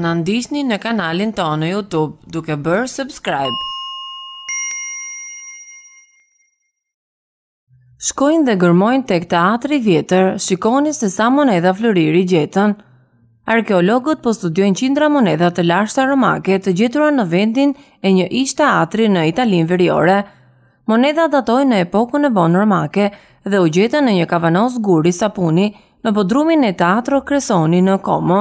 Na ndiqni në kanalin tonë në YouTube duke bërë subscribe. Shkojnë dhe gërmojnë tek teatri i vjetër, shikoni se sa monedha floriri gjetën. Arkeologët po studiojnë qindra monedha të lashta romake të gjetura në vendin e një ish teatri në Italinë veriore. Monedhat datojnë në epokën e vonë romake dhe u gjetën në një kavanos guri sapuni në bodrumin e Teatro Cressoni në Como,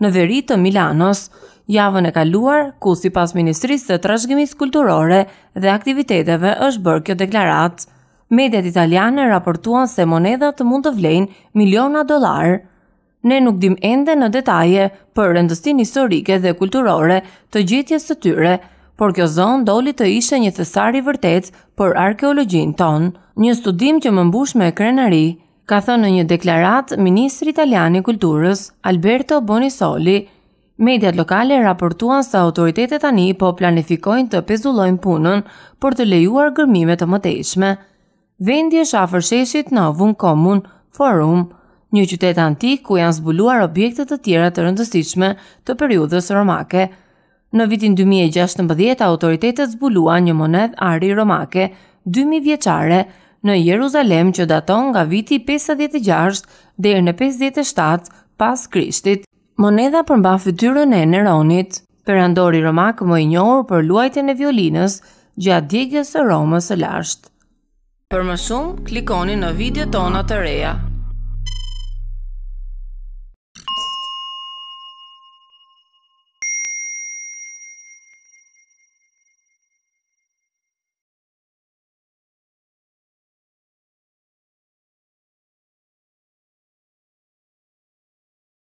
në veri të Milanos, javën e kaluar, ku sipas Ministrisë të Trashëgimisë Kulturore dhe Aktiviteteve është bërë kjo deklaratë. Mediat italiane raportuan se monedhat mund të vlejnë miliona dolarë. Ne nuk dim ende në detaje për rëndësinë historike dhe kulturore të gjetjes së tyre, por kjo zonë doli të ishte një thesar i vërtetë për arkeologjinë tonë, një studim që më mbush me krenari, ka thënë në një deklaratë Ministri Italian i Kulturës, Alberto Bonisoli. Mediat lokale raportuan se autoritetet tani po planifikojnë të pezullojnë punën për të lejuar gërmime të mëtejshme. Vendi është afër sheshit Novum Comum Forum, një qytet antik ku janë zbuluar objekte të tjera të rëndësishme të periudhës romake. Në vitin 2016 autoritetet zbuluan një monedhë ari romake 2000 vjeçare në Jeruzalem që daton nga viti 56 deri në 57 pas Krishtit. Monedha përmban fytyrën e Neronit, perandori romak më i njohur për luajtjen e violinës gjatë djegies së Romës së lashtë. Për më shumë, klikoni në videot tona të reja.